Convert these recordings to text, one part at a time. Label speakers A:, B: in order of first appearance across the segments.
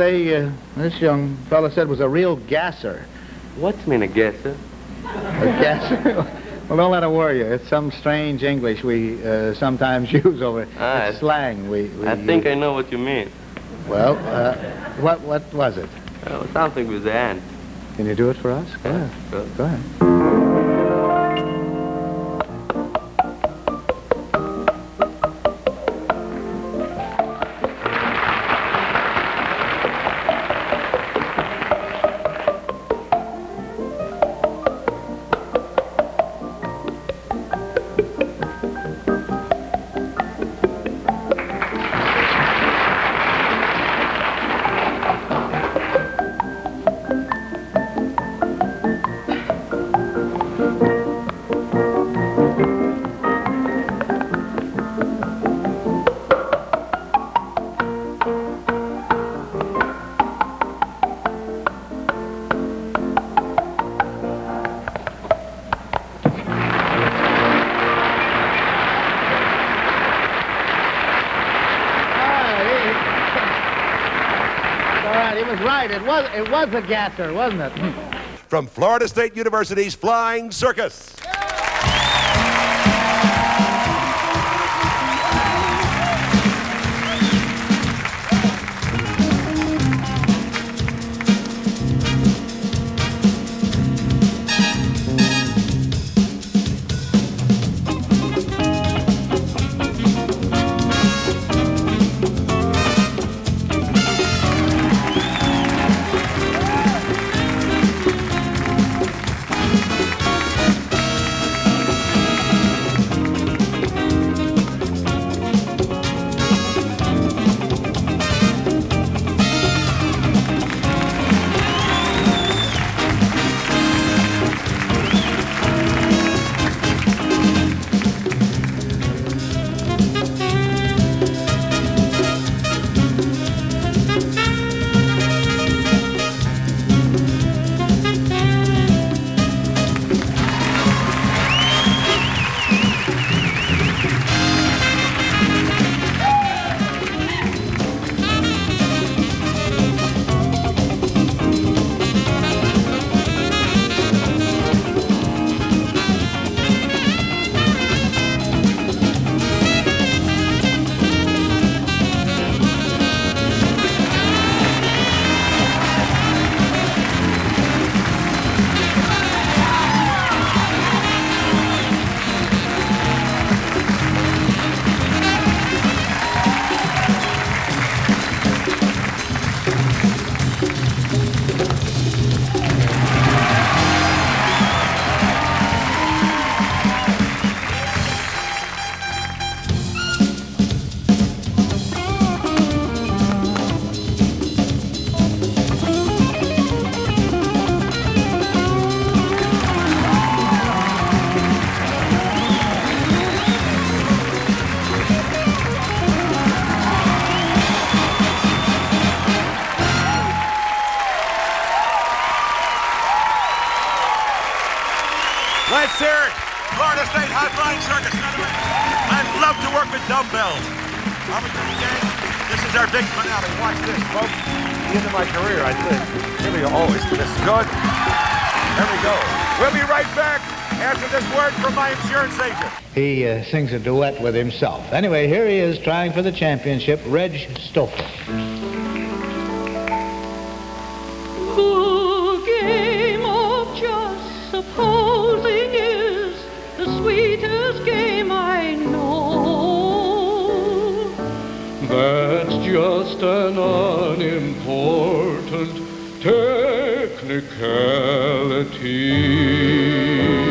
A: they, uh, this young fella said was a real gasser.
B: What's mean a guesser?
A: A gasser? well, don't let it worry you. It's some strange English we uh, sometimes use over.
B: Ah,
A: it's slang. We, we
B: I think
A: use.
B: I know what you mean.
A: Well, uh, what what was it?
B: Oh, something with the ant.
A: Can you do it for us?
B: Yeah, sure.
A: Go ahead. Was right. It was it was a gasser, wasn't it?
C: From Florida State University's Flying Circus. Dumbbells. Armageddon Gang, this is our big finale. Watch this, folks. The end of my career, I think. Here we go. Oh, it's this good. There we go. We'll be right back after this word from my insurance agent.
A: He uh, sings a duet with himself. Anyway, here he is trying for the championship, Reg Stoker.
D: Unimportant technicality.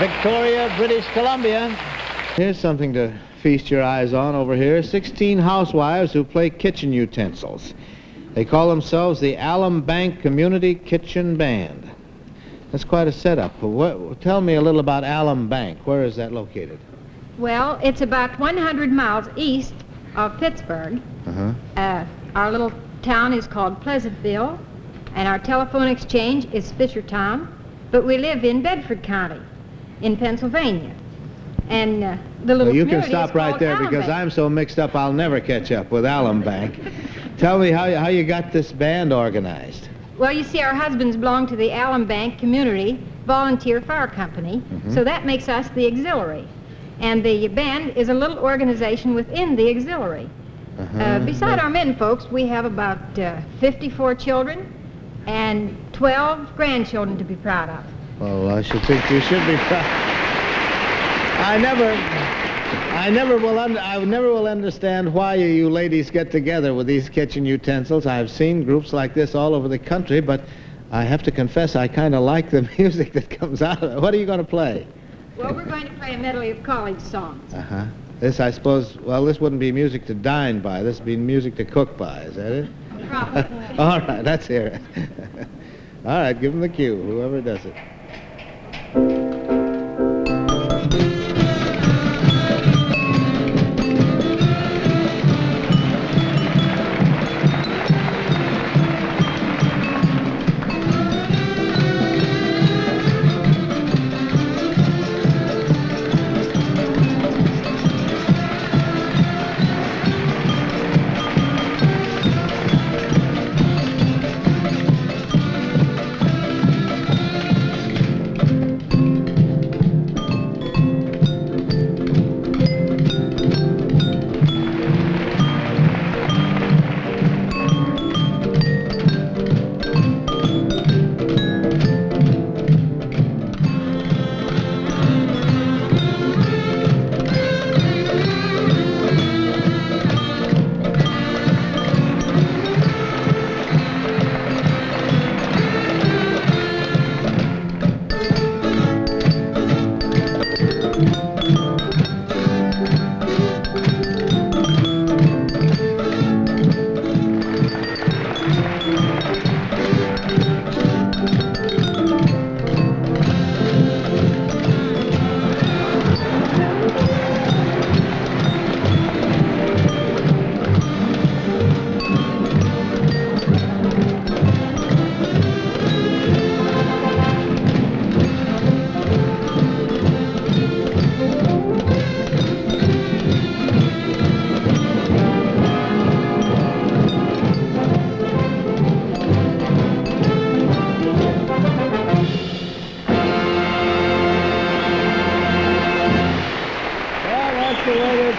A: Victoria, British Columbia. Here's something to feast your eyes on over here. 16 housewives who play kitchen utensils. They call themselves the Alum Bank Community Kitchen Band. That's quite a setup. What, tell me a little about Alum Bank. Where is that located?
E: Well, it's about 100 miles east of Pittsburgh.
A: Uh-huh.
E: Uh, our little town is called Pleasantville, and our telephone exchange is Fishertown, but we live in Bedford County in Pennsylvania. And uh, the little
A: Well, you can stop right there because
E: Alum Bank.
A: I'm so mixed up I'll never catch up with Alum Bank. Tell me how you, how you got this band organized.
E: Well, you see, our husbands belong to the Alum Bank Community Volunteer Fire Company,
A: Mm-hmm.
E: so that makes us the auxiliary. And the band is a little organization within the auxiliary.
A: Uh-huh.
E: Uh, beside our men folks, we have about uh, 54 children and 12 grandchildren to be proud of.
A: Well, I should think you should be proud. I never, I never will, un- I never will understand why you, you ladies get together with these kitchen utensils. I've seen groups like this all over the country, but I have to confess I kind of like the music that comes out of it. What are you going to play?
E: Well, we're going to play a medley of college songs.
A: Uh-huh. This, I suppose, well, this wouldn't be music to dine by. This would be music to cook by. Is that it?
E: Probably.
A: all right, let's hear it. all right, give them the cue, whoever does it.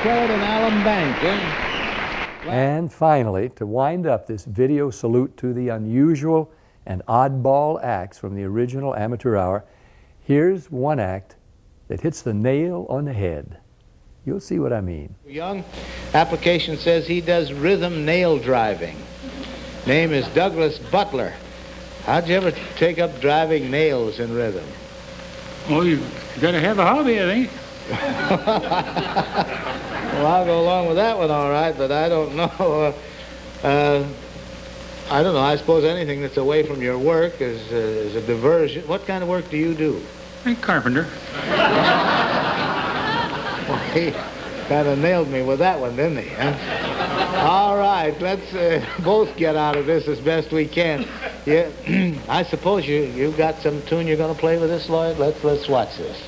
A: Way they play it in Alum Bank, eh?
F: And finally, to wind up this video salute to the unusual and oddball acts from the original Amateur Hour, here's one act that hits the nail on the head. You'll see what I mean.
A: Young application says he does rhythm nail driving. Name is Douglas Butler. How'd you ever take up driving nails in rhythm?
G: Well, you gotta have a hobby, I think.
A: Well, I'll go along with that one, all right, but I don't know. Uh, uh, I don't know. I suppose anything that's away from your work is, uh, is a diversion. What kind of work do you do?
G: And carpenter.
A: Well, he kind of nailed me with that one, didn't he? Huh? All right, let's uh, both get out of this as best we can. Yeah, I suppose you you've got some tune you're going to play with this, Lloyd. Let's let's watch this.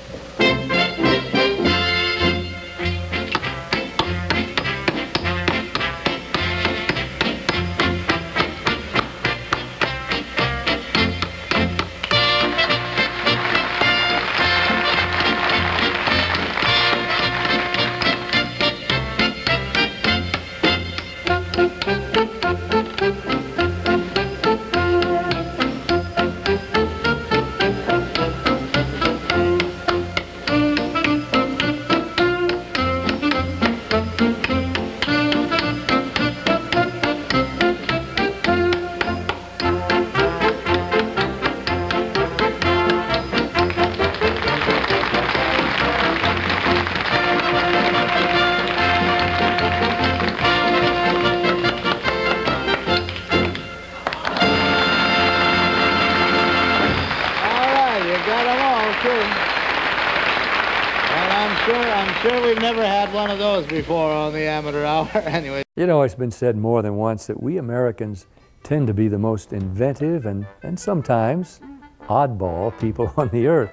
A: The amateur hour. anyway.
F: You know, it's been said more than once that we Americans tend to be the most inventive and, and sometimes oddball people on the earth.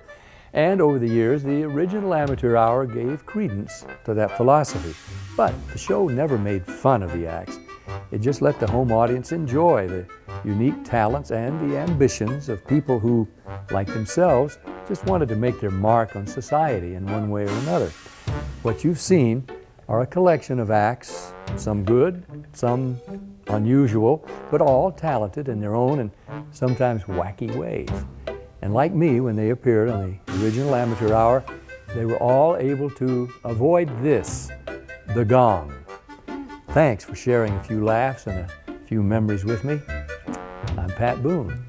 F: And over the years, the original amateur hour gave credence to that philosophy. But the show never made fun of the acts. It just let the home audience enjoy the unique talents and the ambitions of people who, like themselves, just wanted to make their mark on society in one way or another. What you've seen are a collection of acts, some good, some unusual, but all talented in their own and sometimes wacky ways. And like me, when they appeared on the original amateur hour, they were all able to avoid this, the gong. Thanks for sharing a few laughs and a few memories with me. I'm Pat Boone.